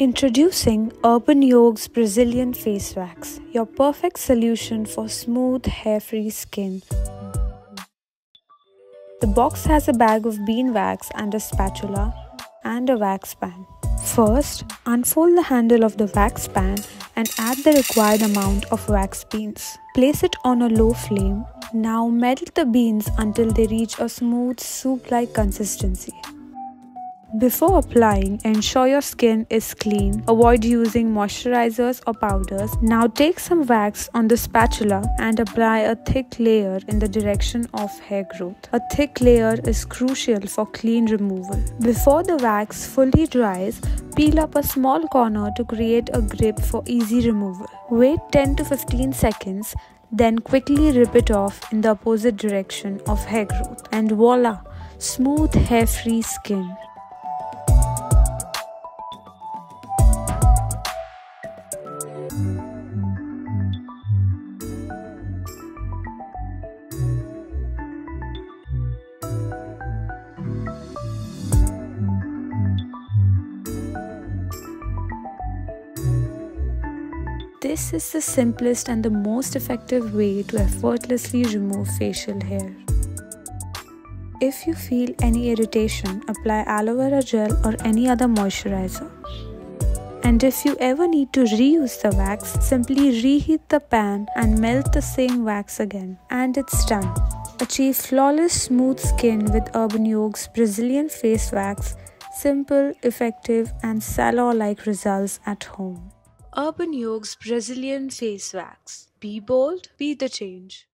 Introducing UrbanYog's Brazilian Face Wax, your perfect solution for smooth, hair free skin. The box has a bag of bean wax and a spatula and a wax pan. First, unfold the handle of the wax pan and add the required amount of wax beans. Place it on a low flame. Now melt the beans until they reach a smooth soup-like consistency. Before applying, ensure your skin is clean. Avoid using moisturizers or powders. Now take some wax on the spatula and apply a thick layer in the direction of hair growth. A thick layer is crucial for clean removal. Before the wax fully dries, peel up a small corner to create a grip for easy removal. Wait 10 to 15 seconds then quickly rip it off in the opposite direction of hair growth and voila smooth hair free skin This is the simplest and the most effective way to effortlessly remove facial hair. If you feel any irritation, apply aloe vera gel or any other moisturizer. And if you ever need to reuse the wax, simply reheat the pan and melt the same wax again. And it's done. Achieve flawless smooth skin with UrbanYog's Brazilian face wax. Simple, effective, and salon like results at home. UrbanYog's Brazilian Face Wax. Be bold, be the change.